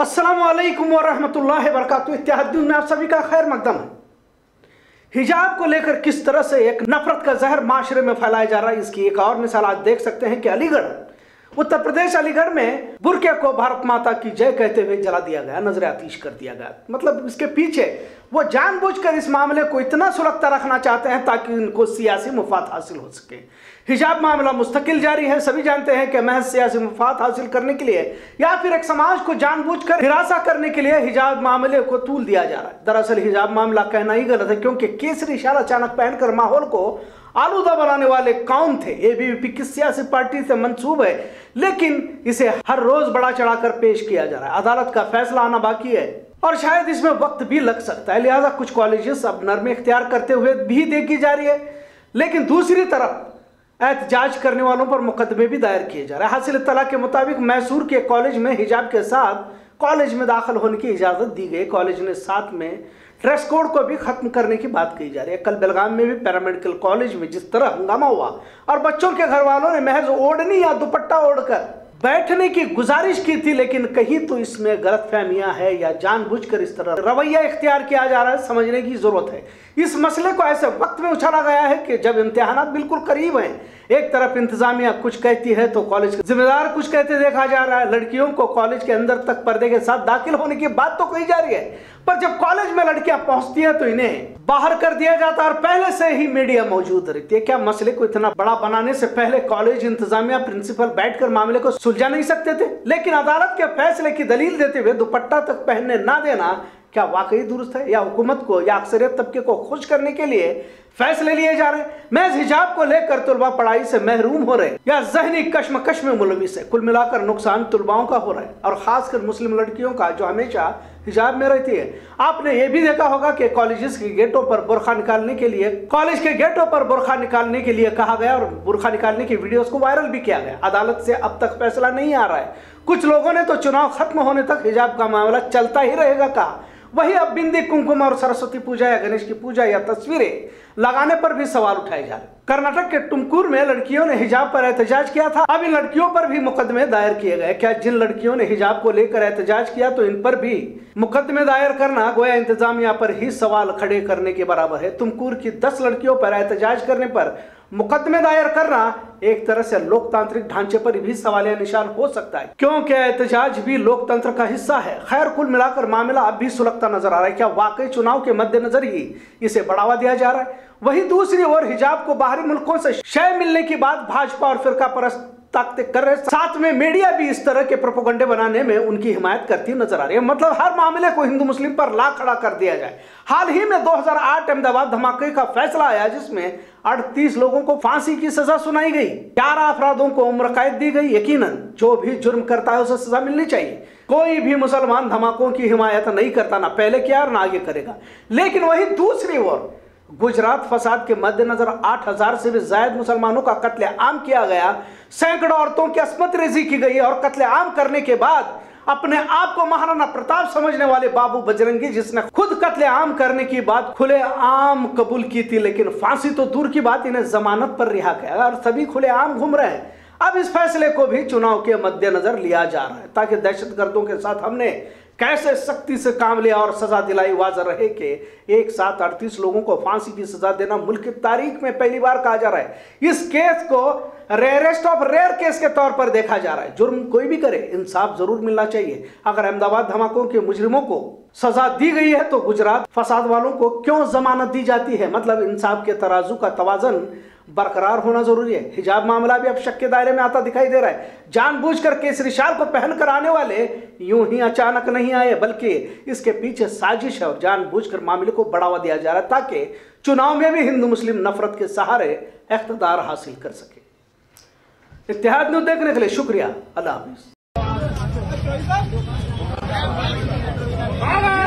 असलकम वरहमतुल्लाहि वरक इतिहादीन में आप सभी का खैर मकदम है। हिजाब को लेकर किस तरह से एक नफरत का जहर माशरे में फैलाया जा रहा है, इसकी एक और मिसाल आज देख सकते हैं कि अलीगढ़ उत्तर प्रदेश अलीगढ़ में बुरके को भारत माता की जय कहते हुए जला दिया गया, नज़र आतिश कर दिया गया। मतलब इसके पीछे वो जानबूझकर इस मामले को इतना सुलगता रखना चाहते हैं ताकि उनको सियासी मुफाद हासिल हो सके। हिजाब मामला मुस्तकिल जारी है, सभी जानते हैं कि महज सियासी मुफाद हासिल करने के लिए या फिर एक समाज को जानबूझकर हिरासा करने के लिए हिजाब मामले को तूल दिया जा रहा है। दरअसल हिजाब मामला कहना ही गलत है, क्योंकि केसरी शाल अचानक पहनकर माहौल को आलूदा बनाने वाले कौन थे? एबीवीपी किस सियासी पार्टी से मंसूब है? लेकिन इसे हर रोज बड़ा चढ़ाकर पेश किया जा रहा है। अदालत का फैसला आना बाकी है। और शायद इसमें वक्त भी लग सकता है। लिहाजा कुछ कॉलेजेस अब नरमे इख्तियार करते हुए भी देखी जा रही है। लेकिन दूसरी तरफ़ एहतजाज करने वालों पर मुकदमे भी दायर किए जा रहे हैं। हासिल तला के मुताबिक मैसूर के कॉलेज में हिजाब के साथ कॉलेज में दाखिल होने की इजाज़त दी गई। कॉलेज ने साथ में ड्रेस कोड को भी खत्म करने की बात कही जा रही है। कल बेलगाम में भी पैरामेडिकल कॉलेज में जिस तरह हंगामा हुआ, और बच्चों के घर वालों ने महज ओढ़नी या दुपट्टा ओढ़कर बैठने की गुजारिश की थी, लेकिन कहीं तो इसमें गलत फहमियाँ है या जानबूझकर इस तरह रवैया इख्तियार किया जा रहा है, समझने की ज़रूरत है। इस मसले को ऐसे वक्त में उछाला गया है कि जब इम्तिहान बिल्कुल करीब हैं, एक तरफ़ इंतजामिया कुछ कहती है तो कॉलेज के जिम्मेदार कुछ कहते देखा जा रहा है। लड़कियों को कॉलेज के अंदर तक पर्दे के साथ दाखिल होने की बात तो कही जा रही है पर जब कॉलेज में लड़कियाँ पहुँचती हैं तो इन्हें बाहर कर दिया जाता है और पहले से ही मीडिया मौजूद रहती है। क्या मसले को इतना बड़ा बनाने से पहले कॉलेज इंतजामिया प्रिंसिपल बैठकर मामले को सुलझा नहीं सकते थे? लेकिन अदालत के फैसले की दलील देते हुए दुपट्टा तक पहनने ना देना क्या वाकई दुरुस्त है? या हुकूमत को या अक्सरियत तबके को खुश करने के लिए फैसले लिए जा रहे हैं? मैं हिजाब को लेकर तुलबा पढ़ाई से महरूम हो रहे या जहनी कश्मकश में मुलविस है? कुल मिलाकर नुकसान तुलबाओं का हो रहा है। और खासकर मुस्लिम लड़कियों का जो हमेशा हिजाब में रहती है। आपने ये भी देखा होगा कि कॉलेजेस के गेटों पर बुरखा निकालने के लिए कॉलेज के गेटों पर बुरखा निकालने के लिए कहा गया और बुरखा निकालने की वीडियोस को वायरल भी किया गया। अदालत से अब तक फैसला नहीं आ रहा है। कुछ लोगों ने तो चुनाव खत्म होने तक हिजाब का मामला चलता ही रहेगा, कहा। वही अब बिंदी कुमकुम और सरस्वती पूजा या गणेश की पूजा या तस्वीरें लगाने पर भी सवाल उठाए जा रहे कर्नाटक के टुमकुर में लड़कियों ने हिजाब पर एहतजाज किया था। अब इन लड़कियों पर भी मुकदमे दायर किए गए। क्या जिन लड़कियों ने हिजाब को लेकर एहतजाज किया तो इन पर भी मुकदमे दायर करना गोया इंतजामिया पर ही सवाल खड़े करने के बराबर है। तुमकुर की दस लड़कियों पर एहतजाज करने पर मुकदमे दायर करना एक तरह से लोकतांत्रिक ढांचे पर भी सवाल निशान हो सकता है। क्योंकि एहतजाज भी लोकतंत्र का हिस्सा है? खैर, कुल मिलाकर मामला अब भी सुलगता नज़र आ रहा है। क्या वाकई चुनाव के मद्देनजर ही इसे बढ़ावा दिया जा रहा है? वही दूसरी ओर हिजाब को बाहरी मुल्कों से शय मिलने की बात भाजपा और फिरका परस्त ताकतें कर रहे साथ में मीडिया भी इस तरह के प्रोपोगंडे बनाने में उनकी हिमायत करती नज़र आ रही है। मतलब हर मामले को हिंदू मुस्लिम पर ला खड़ा कर दिया जाए। हाल ही में 2008 अहमदाबाद धमाके का फैसला आया, जिसमें 38 लोगों को फांसी की सजा सुनाई गई। ग्यारह अपराधों को उम्र कैद दी गई। यकीनन, जो भी जुर्म करता है उसे सजा मिलनी चाहिए। कोई भी मुसलमान धमाकों की हिमायत नहीं करता, ना पहले किया और ना आगे करेगा। लेकिन वही दूसरी ओर गुजरात फसाद के मद्देनजर 8000 से भी ज़्यादा मुसलमानों का कत्ले आम किया गया। सैकड़ों औरतों की असमत रेजी की गई और कत्ले आम करने के बाद अपने आप को महाराणा प्रताप समझने वाले बाबू बजरंगी जिसने खुद कत्ले आम करने की बात खुले आम कबूल की थी, लेकिन फांसी तो दूर की बात, इन्हें जमानत पर रिहा किया और सभी खुले आम घूम रहे हैं। अब इस फैसले को भी चुनाव के मद्देनजर लिया जा रहा है, ताकि दहशतगर्दों के साथ हमने कैसे सख्ती से काम लिया और सजा दिलाई वाजह रहे कि एक साथ अड़तीस लोगों को फांसी की सजा देना मुल्क की तारीख में पहली बार कहा जा रहा है। इस केस को रेयरेस्ट ऑफ़ रेयर केस के तौर पर देखा जा रहा है। जुर्म कोई भी करे, इंसाफ ज़रूर मिलना चाहिए। अगर अहमदाबाद धमाकों के मुजरिमों को सजा दी गई है तो गुजरात फसाद वालों को क्यों जमानत दी जाती है? मतलब इंसाफ के तराजू का तवाजन बरकरार होना ज़रूरी है। हिजाब मामला भी अब शक के दायरे में आता दिखाई दे रहा है। जानबूझकर केसरी शाल को पहनकर आने वाले यूँ ही अचानक नहीं आए, बल्कि इसके पीछे साजिश है और जानबूझकर मामले को बढ़ावा दिया जा रहा है ताकि चुनाव में भी हिंदू मुस्लिम नफरत के सहारे इकतदार हासिल कर सके। इतिहाद न्यूज़ देखने के लिए शुक्रिया। अल्लाह हाफिज। ಆಗ